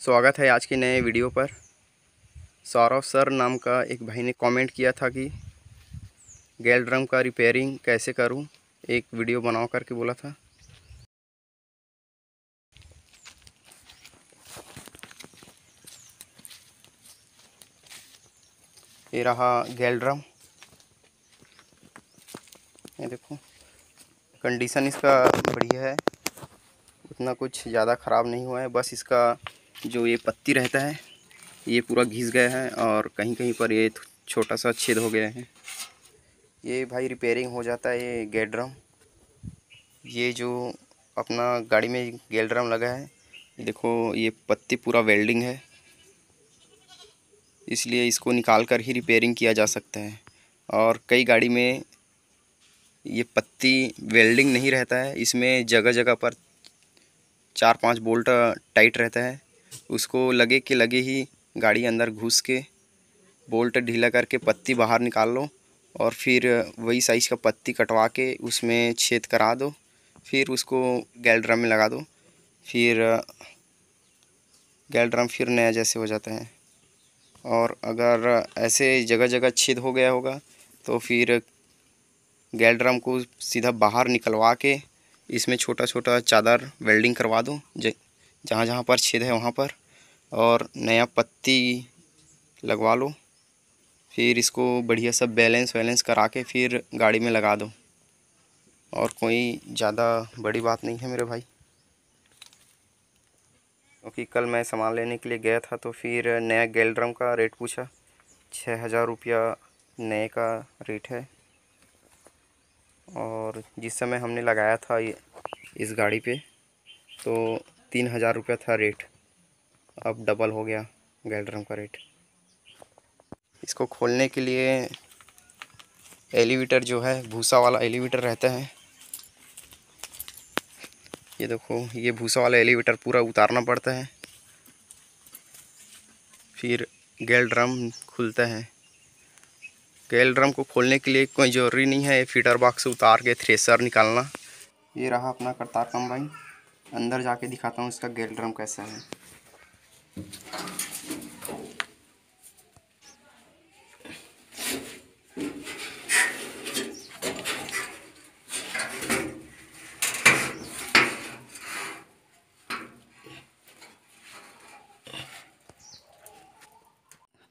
स्वागत है आज के नए वीडियो पर। सौरभ सर नाम का एक भाई ने कमेंट किया था कि गैल ड्रम का रिपेयरिंग कैसे करूँ, एक वीडियो बनाओ करके बोला था। ये रहा गैल ड्रम ये देखो कंडीशन इसका बढ़िया है, उतना कुछ ज़्यादा ख़राब नहीं हुआ है, बस इसका जो ये पत्ती रहता है, ये पूरा घिस गया है और कहीं कहीं पर ये छोटा सा छेद हो गया है। ये भाई रिपेयरिंग हो जाता है ये गेट ड्रम ये जो अपना गाड़ी में गेल ड्रम लगा है देखो ये पत्ती पूरा वेल्डिंग है। इसलिए इसको निकाल कर ही रिपेयरिंग किया जा सकता है। और कई गाड़ी में ये पत्ती वेल्डिंग नहीं रहता है। इसमें जगह जगह पर चार पाँच बोल्ट टाइट रहता है। उसको लगे कि लगे ही गाड़ी अंदर घुस के बोल्ट ढीला करके पत्ती बाहर निकाल लो और फिर वही साइज़ का पत्ती कटवा के उसमें छेद करा दो। फिर उसको गैल ड्रम में लगा दो। फिर गैल ड्रम फिर नया जैसे हो जाता है। और अगर ऐसे जगह जगह छेद हो गया होगा तो फिर गैल ड्रम को सीधा बाहर निकलवा के इसमें छोटा छोटा चादर वेल्डिंग करवा दो। जहाँ जहाँ पर छेद है वहाँ पर। और नया पत्ती लगवा लो, फिर इसको बढ़िया सब बैलेंस वैलेंस करा के फिर गाड़ी में लगा दो। और कोई ज़्यादा बड़ी बात नहीं है मेरे भाई। क्योंकि कल मैं सामान लेने के लिए गया था तो फिर नया गेल ड्रम का रेट पूछा। छः हज़ार रुपया नए का रेट है। और जिस समय हमने लगाया था ये, इस गाड़ी पे तो तीन हज़ार रुपया था रेट अब डबल हो गया गैल ड्रम का रेट इसको खोलने के लिए एलिवेटर जो है, भूसा वाला एलिवेटर रहता है। ये देखो, ये भूसा वाला एलिवेटर पूरा उतारना पड़ता है। फिर गैल ड्रम खुलता है। गैल ड्रम को खोलने के लिए कोई ज़रूरी नहीं है फीटर बॉक्स उतार के थ्रेसर निकालना। ये रहा अपना करतार कंबाइन अंदर जाके दिखाता हूँ इसका गेल ड्रम कैसा है।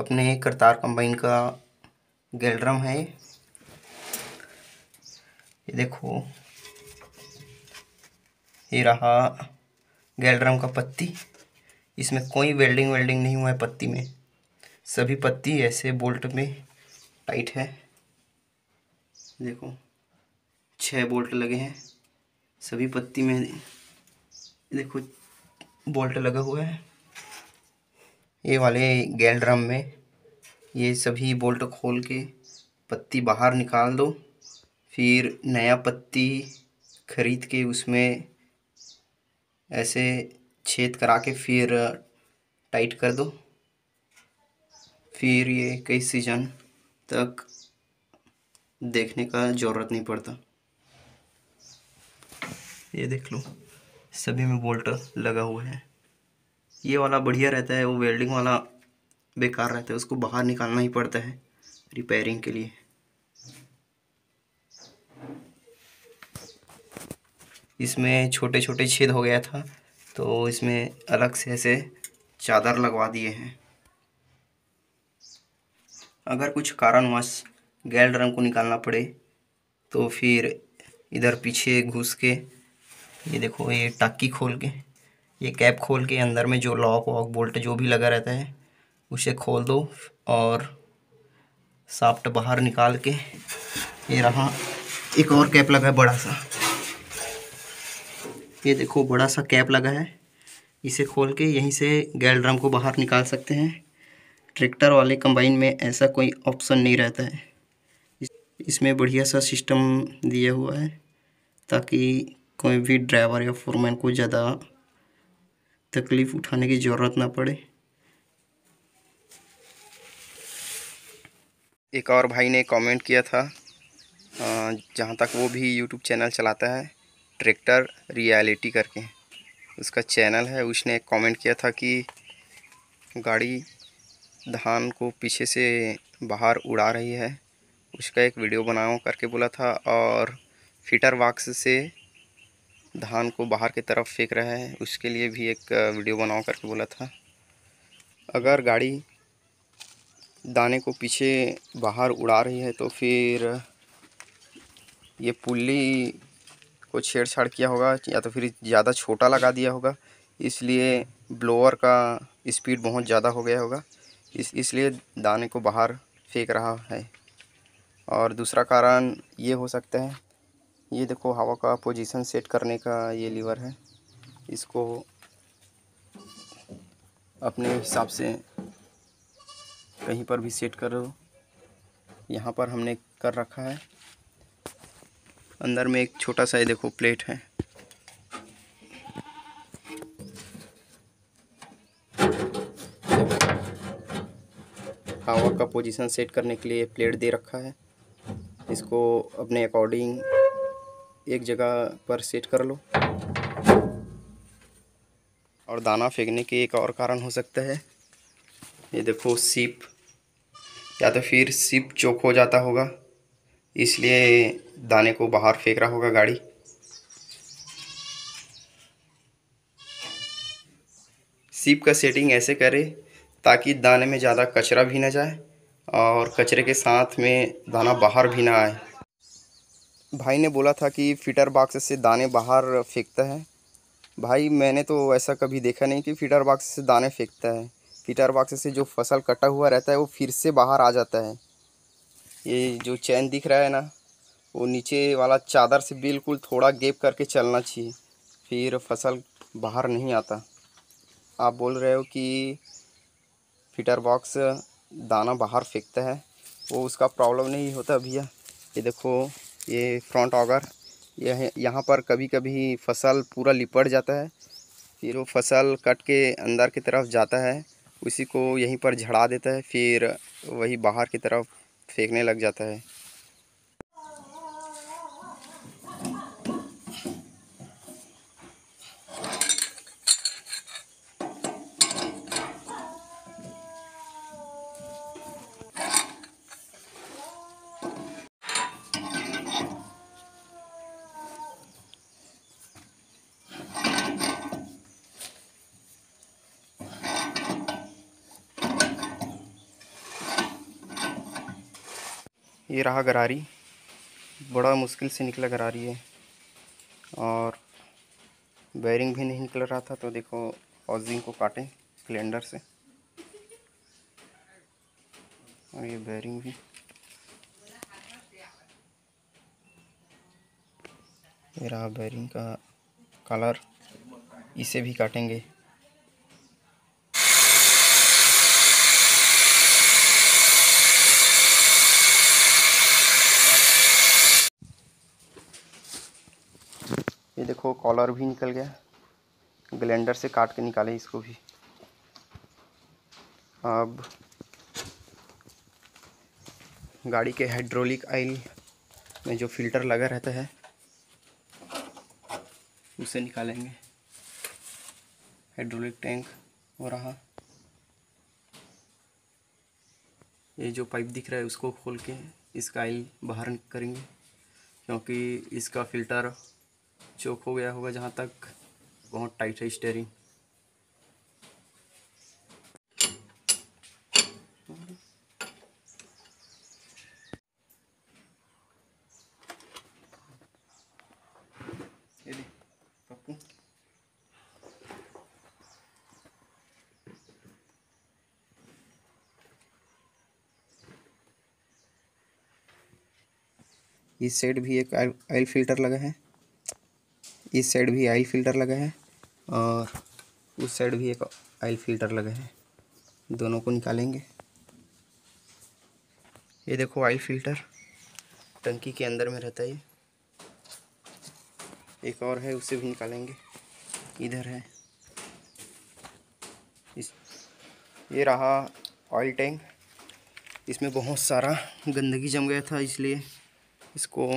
अपने करतार कंबाइन का गेल ड्रम है। ये देखो ये रहा गैल ड्रम का पत्ती। इसमें कोई वेल्डिंग वेल्डिंग नहीं हुआ है पत्ती में। सभी पत्ती ऐसे बोल्ट में टाइट है। देखो छः बोल्ट लगे हैं। सभी पत्ती में देखो, बोल्ट लगा हुआ है। ये वाले गैल ड्रम में ये सभी बोल्ट खोल के पत्ती बाहर निकाल दो। फिर नया पत्ती खरीद के उसमें ऐसे छेद करा के फिर टाइट कर दो। फिर ये कई सीज़न तक देखने का ज़रूरत नहीं पड़ता। ये देख लो, सभी में बोल्ट लगा हुआ है। ये वाला बढ़िया रहता है, वो वेल्डिंग वाला बेकार रहता है, उसको बाहर निकालना ही पड़ता है, रिपेयरिंग के लिए। इसमें छोटे छोटे छेद हो गया था तो इसमें अलग से ऐसे चादर लगवा दिए हैं। अगर कुछ कारणवश गैल ड्रम को निकालना पड़े तो फिर इधर पीछे घुस के, ये देखो, ये टाकी खोल के, ये कैप खोल के अंदर में जो लॉक वॉक बोल्ट जो भी लगा रहता है, उसे खोल दो और साफ्ट बाहर निकाल के, ये रहा। एक और कैप लगा है बड़ा सा। ये देखो, बड़ा सा कैप लगा है। इसे खोल के यहीं से गैल ड्रम को बाहर निकाल सकते हैं। ट्रैक्टर वाले कंबाइन में ऐसा कोई ऑप्शन नहीं रहता है। इसमें बढ़िया सा सिस्टम दिया हुआ है, ताकि कोई भी ड्राइवर या फोरमैन को ज़्यादा तकलीफ़ उठाने की ज़रूरत ना पड़े। एक और भाई ने कमेंट किया था जहाँ तक वो भी यूट्यूब चैनल चलाता है। ट्रैक्टर रियलिटी करके। उसका चैनल है, उसने कमेंट किया था कि गाड़ी धान को पीछे से बाहर उड़ा रही है। उसका एक वीडियो बनाओ करके बोला था और फिटर वाक्स से धान को बाहर की तरफ़ फेंक रहा है, उसके लिए भी एक वीडियो बनाओ करके बोला था। अगर गाड़ी दाने को पीछे बाहर उड़ा रही है तो फिर ये पुल्ली को छेड़छाड़ किया होगा, या तो फिर ज़्यादा छोटा लगा दिया होगा। इसलिए ब्लोअर का स्पीड बहुत ज़्यादा हो गया होगा। इस, इसलिए दाने को बाहर फेंक रहा है। और दूसरा कारण ये हो सकता है, ये देखो हवा का पोजीशन सेट करने का ये लीवर है। इसको अपने हिसाब से कहीं पर भी सेट करो। यहाँ पर हमने कर रखा है। अंदर में एक छोटा सा देखो, प्लेट है। हवा का पोजीशन सेट करने के लिए प्लेट दे रखा है। इसको अपने अकॉर्डिंग एक जगह पर सेट कर लो। और दाना फेंकने के एक और कारण हो सकता है। ये देखो सीप या तो फिर सिप चौक हो जाता होगा। इसलिए दाने को बाहर फेंक रहा होगा गाड़ी। सीप का सेटिंग ऐसे करें ताकि दाने में ज़्यादा कचरा भी ना जाए और कचरे के साथ में दाना बाहर भी ना आए। भाई ने बोला था कि फिटर बॉक्स से दाने बाहर फेंकता है। भाई, मैंने तो ऐसा कभी देखा नहीं कि फिटर बॉक्स से दाने फेंकता है। फिटर बॉक्स से जो फ़सल कटा हुआ रहता है, वो फिर से बाहर आ जाता है। ये जो चैन दिख रहा है ना, वो नीचे वाला चादर से बिल्कुल थोड़ा गेप करके चलना चाहिए, फिर फ़सल बाहर नहीं आता। आप बोल रहे हो कि फिटर बॉक्स दाना बाहर फेंकता है, वो उसका प्रॉब्लम नहीं होता भैया। ये देखो, ये फ्रंट ऑगर, यह यहाँ पर कभी कभी फ़सल पूरा लिपट जाता है, फिर वो फ़सल कट के अंदर की तरफ़ जाता है, उसी को यहीं पर झड़ा देता है, फिर वही बाहर की तरफ़ फेंकने लग जाता है। ये रहा गरारी। बड़ा मुश्किल से निकला गरारी है और बैरिंग भी नहीं निकल रहा था तो देखो हॉजिंग को काटें सिलेंडर से। और ये बैरिंग भी। ये रहा बैरिंग का कलर। इसे भी काटेंगे। देखो कॉलर भी निकल गया। ग्लेंडर से काट के निकाले इसको भी। अब गाड़ी के हाइड्रोलिक ऑयल में जो फ़िल्टर लगा रहता है, उसे निकालेंगे। हाइड्रोलिक टैंक हो रहा। ये जो पाइप दिख रहा है, उसको खोल के इसका ऑयल बाहर करेंगे, क्योंकि इसका फ़िल्टर चौक हो गया होगा जहाँ तक बहुत टाइट है स्टेयरिंग इस साइड भी एक ऑयल फ़िल्टर लगा है। इस साइड भी ऑयल फ़िल्टर लगा है और उस साइड भी एक ऑयल फ़िल्टर लगा है। दोनों को निकालेंगे। ये देखो ऑयल फ़िल्टर टंकी के अंदर में रहता है ये। एक और है, उसे भी निकालेंगे। इधर है। इस, ये रहा ऑयल टैंक इसमें बहुत सारा गंदगी जम गया था, इसलिए इसको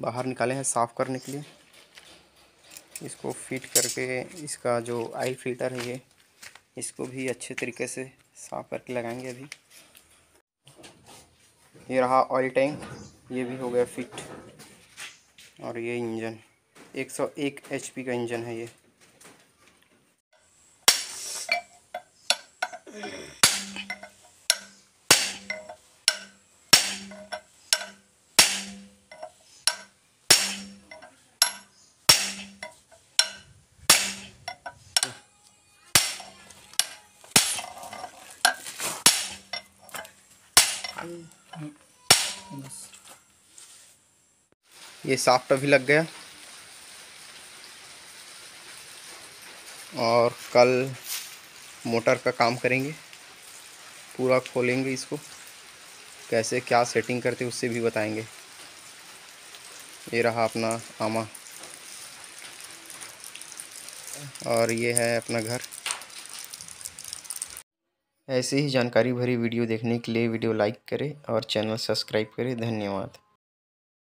बाहर निकाले हैं साफ़ करने के लिए। इसको फिट करके इसका जो आई फ़िल्टर है ये, इसको भी अच्छे तरीके से साफ़ करके लगाएँगे अभी। ये रहा ऑयल टैंक ये भी हो गया फिट और ये इंजन 101 एचपी का इंजन है ये। ये साफ्ट अभी लग गया। और कल मोटर का काम करेंगे। पूरा खोलेंगे इसको। कैसे क्या सेटिंग करते उससे भी बताएँगे। ये रहा अपना आमा। और ये है अपना घर। ऐसे ही जानकारी भरी वीडियो देखने के लिए वीडियो लाइक करें और चैनल सब्सक्राइब करें। धन्यवाद।